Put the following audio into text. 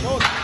Show